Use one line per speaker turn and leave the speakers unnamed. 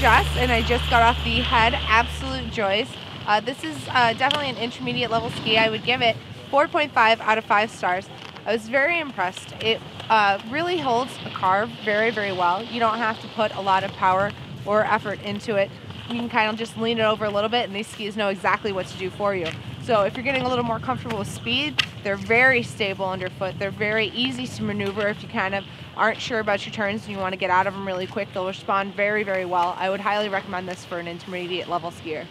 Jess, and I just got off the Head Absolut Joys. Uh, this is uh, definitely an intermediate level ski. I would give it 4.5 out of 5 stars. I was very impressed. It uh, really holds a car very, very well. You don't have to put a lot of power or effort into it. You can kind of just lean it over a little bit and these skis know exactly what to do for you. So if you're getting a little more comfortable with speed, they're very stable underfoot. They're very easy to maneuver if you kind of aren't sure about your turns and you want to get out of them really quick. They'll respond very, very well. I would highly recommend this for an intermediate level skier.